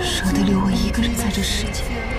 舍得留我一个人在这世间。